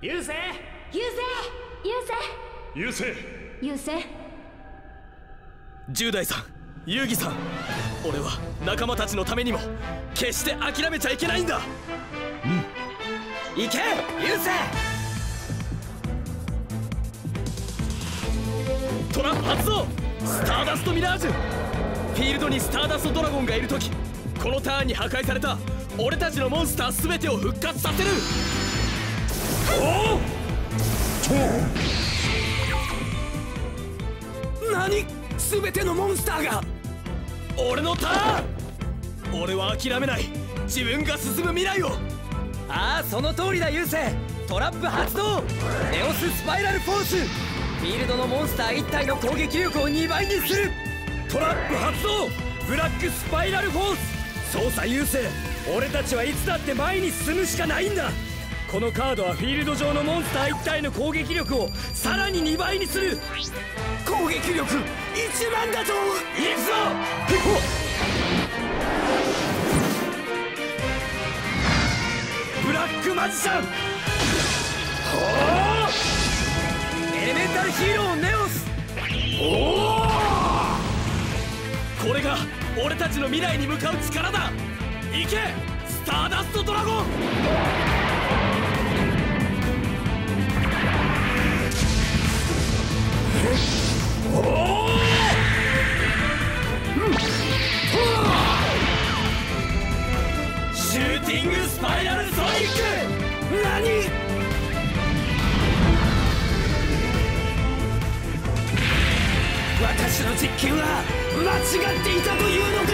優勢。優勢。優勢。優勢。10代さん遊戯さん俺は仲間たちのためにも決して諦めちゃいけないんだ。うん。行け。優勢。トラップ発動。スターダストミラージュ。フィールドにスターダストドラゴンがいる時このターンに破壊された俺たちのモンスター全てを復活させる何全てのモンスターが俺のターン。俺は諦めない。自分が進む未来を。ああその通りだ優勢トラップ発動。ネオススパイラルフォース。フィールドのモンスター1体の攻撃力を2倍にする。トラップ発動。ブラックスパイラルフォース。操作優勢俺たちはいつだって前に進むしかないんだ。このカードはフィールド上のモンスター1体の攻撃力をさらに2倍にする。攻撃力1万だといくぞ！ブラックマジシャン！ほエレメンタルヒーローネオス！おおこれが俺たちの未来に向かう力だ！行け！スターダストドラゴンシューティングスパイラルソニック何？私の実験は間違っていたというのか？